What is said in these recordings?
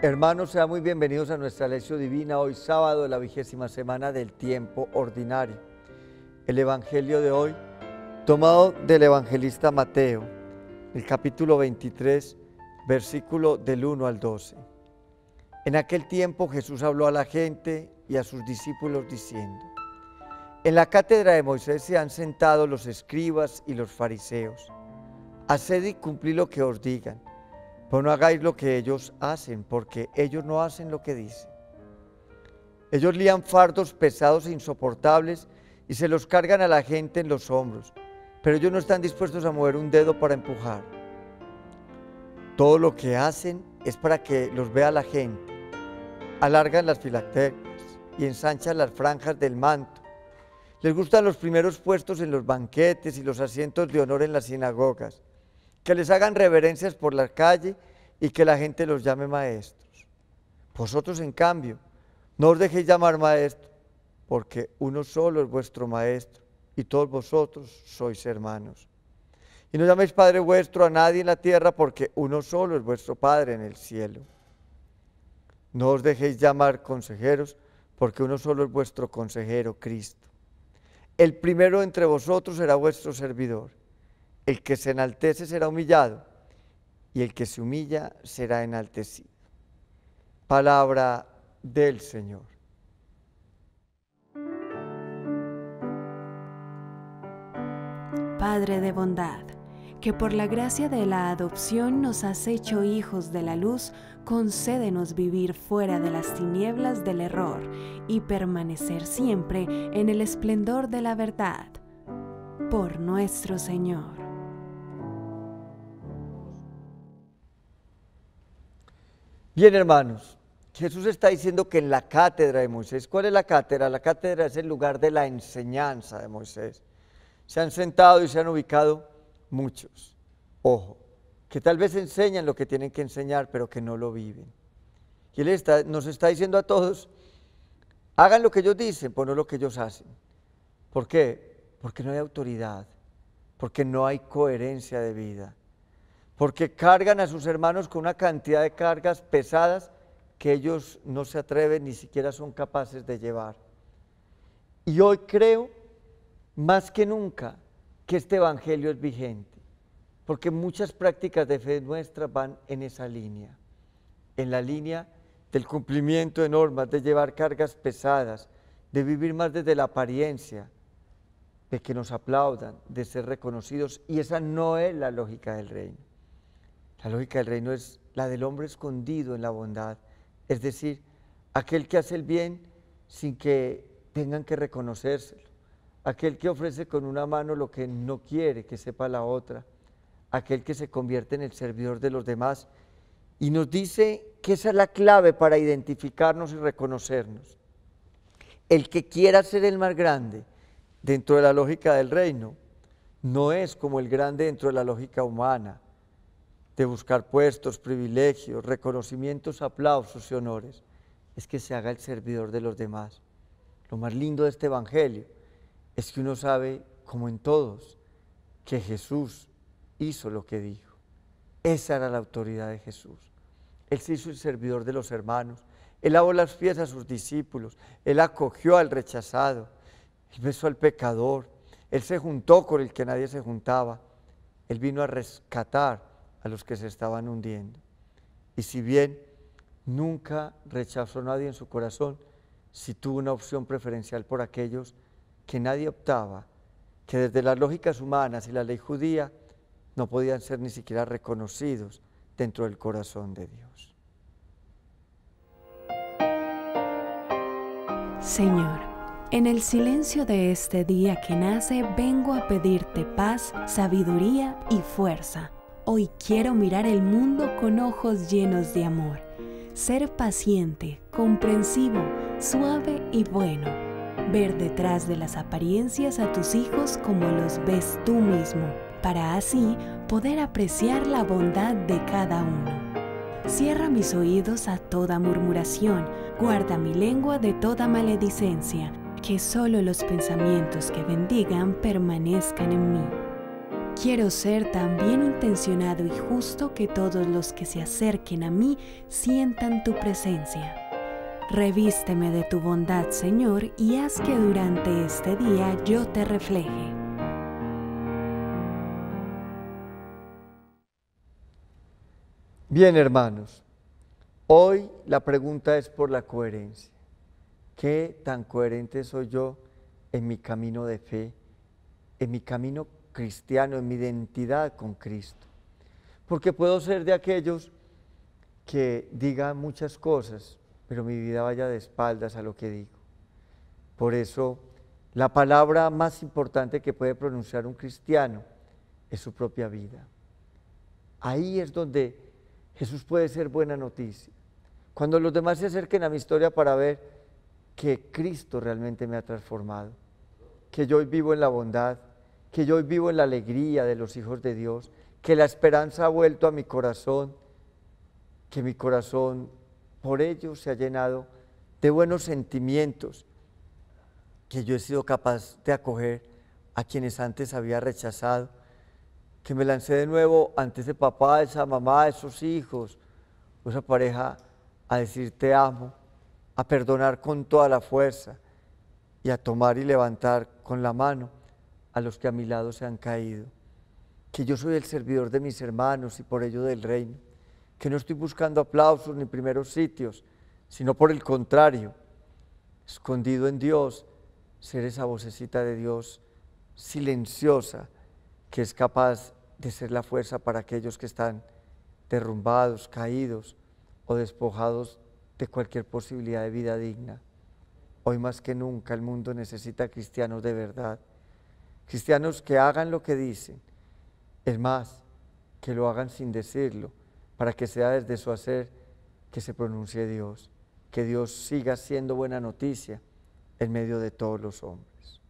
Hermanos, sean muy bienvenidos a nuestra lección divina hoy sábado de la vigésima semana del tiempo ordinario. El Evangelio de hoy, tomado del evangelista Mateo, el capítulo 23, versículo del 1 al 12. En aquel tiempo Jesús habló a la gente y a sus discípulos diciendo, En la cátedra de Moisés se han sentado los escribas y los fariseos. Haced y cumplid lo que os digan pero no hagáis lo que ellos hacen, porque ellos no hacen lo que dicen. Ellos lían fardos pesados e insoportables y se los cargan a la gente en los hombros, pero ellos no están dispuestos a mover un dedo para empujar. Todo lo que hacen es para que los vea la gente. Alargan las filacterias y ensanchan las franjas del manto. Les gustan los primeros puestos en los banquetes y los asientos de honor en las sinagogas que les hagan reverencias por la calle y que la gente los llame maestros. Vosotros, en cambio, no os dejéis llamar maestro, porque uno solo es vuestro maestro y todos vosotros sois hermanos. Y no llaméis Padre vuestro a nadie en la tierra, porque uno solo es vuestro Padre en el cielo. No os dejéis llamar consejeros, porque uno solo es vuestro consejero, Cristo. El primero entre vosotros será vuestro servidor. El que se enaltece será humillado y el que se humilla será enaltecido. Palabra del Señor. Padre de bondad, que por la gracia de la adopción nos has hecho hijos de la luz, concédenos vivir fuera de las tinieblas del error y permanecer siempre en el esplendor de la verdad. Por nuestro Señor. Bien, hermanos, Jesús está diciendo que en la cátedra de Moisés, ¿cuál es la cátedra? La cátedra es el lugar de la enseñanza de Moisés. Se han sentado y se han ubicado muchos. Ojo, que tal vez enseñan lo que tienen que enseñar, pero que no lo viven. Y Él nos está diciendo a todos, hagan lo que ellos dicen, pues no lo que ellos hacen. ¿Por qué? Porque no hay autoridad, porque no hay coherencia de vida porque cargan a sus hermanos con una cantidad de cargas pesadas que ellos no se atreven ni siquiera son capaces de llevar. Y hoy creo más que nunca que este Evangelio es vigente, porque muchas prácticas de fe nuestras van en esa línea, en la línea del cumplimiento de normas, de llevar cargas pesadas, de vivir más desde la apariencia, de que nos aplaudan, de ser reconocidos, y esa no es la lógica del reino. La lógica del reino es la del hombre escondido en la bondad, es decir, aquel que hace el bien sin que tengan que reconocérselo, aquel que ofrece con una mano lo que no quiere que sepa la otra, aquel que se convierte en el servidor de los demás y nos dice que esa es la clave para identificarnos y reconocernos. El que quiera ser el más grande dentro de la lógica del reino no es como el grande dentro de la lógica humana de buscar puestos, privilegios, reconocimientos, aplausos y honores, es que se haga el servidor de los demás. Lo más lindo de este Evangelio es que uno sabe, como en todos, que Jesús hizo lo que dijo. Esa era la autoridad de Jesús. Él se hizo el servidor de los hermanos. Él lavó las pies a sus discípulos. Él acogió al rechazado. Él besó al pecador. Él se juntó con el que nadie se juntaba. Él vino a rescatar a los que se estaban hundiendo. Y si bien nunca rechazó a nadie en su corazón, si tuvo una opción preferencial por aquellos que nadie optaba, que desde las lógicas humanas y la ley judía no podían ser ni siquiera reconocidos dentro del corazón de Dios. Señor, en el silencio de este día que nace vengo a pedirte paz, sabiduría y fuerza Hoy quiero mirar el mundo con ojos llenos de amor, ser paciente, comprensivo, suave y bueno, ver detrás de las apariencias a tus hijos como los ves tú mismo, para así poder apreciar la bondad de cada uno. Cierra mis oídos a toda murmuración, guarda mi lengua de toda maledicencia, que solo los pensamientos que bendigan permanezcan en mí Quiero ser tan bien intencionado y justo que todos los que se acerquen a mí sientan tu presencia. Revísteme de tu bondad, Señor, y haz que durante este día yo te refleje. Bien, hermanos, hoy la pregunta es por la coherencia. ¿Qué tan coherente soy yo en mi camino de fe, en mi camino cristiano, en mi identidad con Cristo. Porque puedo ser de aquellos que digan muchas cosas, pero mi vida vaya de espaldas a lo que digo. Por eso, la palabra más importante que puede pronunciar un cristiano es su propia vida. Ahí es donde Jesús puede ser buena noticia. Cuando los demás se acerquen a mi historia para ver que Cristo realmente me ha transformado, que yo hoy vivo en la bondad, que yo hoy vivo en la alegría de los hijos de Dios, que la esperanza ha vuelto a mi corazón, que mi corazón por ello se ha llenado de buenos sentimientos, que yo he sido capaz de acoger a quienes antes había rechazado, que me lancé de nuevo ante ese papá, esa mamá, esos hijos, esa pareja, a decir te amo, a perdonar con toda la fuerza y a tomar y levantar con la mano a los que a mi lado se han caído, que yo soy el servidor de mis hermanos y por ello del reino, que no estoy buscando aplausos ni primeros sitios, sino por el contrario, escondido en Dios, ser esa vocecita de Dios silenciosa que es capaz de ser la fuerza para aquellos que están derrumbados, caídos o despojados de cualquier posibilidad de vida digna. Hoy más que nunca el mundo necesita cristianos de verdad Cristianos que hagan lo que dicen, es más, que lo hagan sin decirlo, para que sea desde su hacer que se pronuncie Dios, que Dios siga siendo buena noticia en medio de todos los hombres.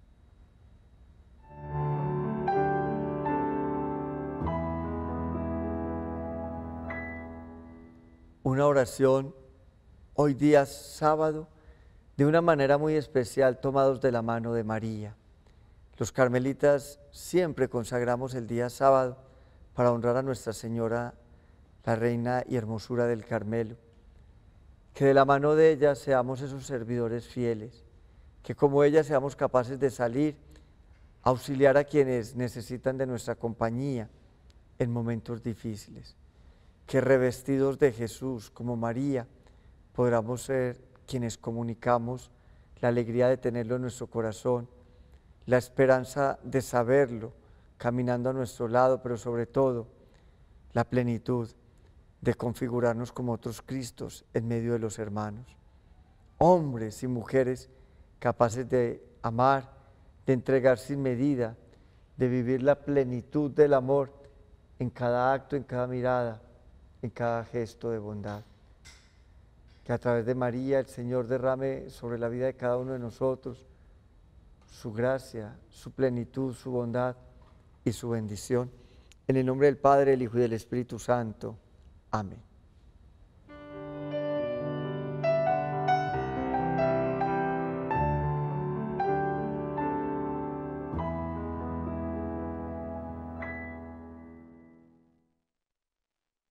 Una oración hoy día sábado de una manera muy especial tomados de la mano de María. Los carmelitas siempre consagramos el día sábado para honrar a Nuestra Señora, la Reina y Hermosura del Carmelo. Que de la mano de ella seamos esos servidores fieles, que como ella seamos capaces de salir, auxiliar a quienes necesitan de nuestra compañía en momentos difíciles. Que revestidos de Jesús como María, podamos ser quienes comunicamos la alegría de tenerlo en nuestro corazón la esperanza de saberlo caminando a nuestro lado, pero sobre todo la plenitud de configurarnos como otros Cristos en medio de los hermanos. Hombres y mujeres capaces de amar, de entregar sin medida, de vivir la plenitud del amor en cada acto, en cada mirada, en cada gesto de bondad. Que a través de María el Señor derrame sobre la vida de cada uno de nosotros su gracia, su plenitud, su bondad y su bendición. En el nombre del Padre, el Hijo y del Espíritu Santo. Amén.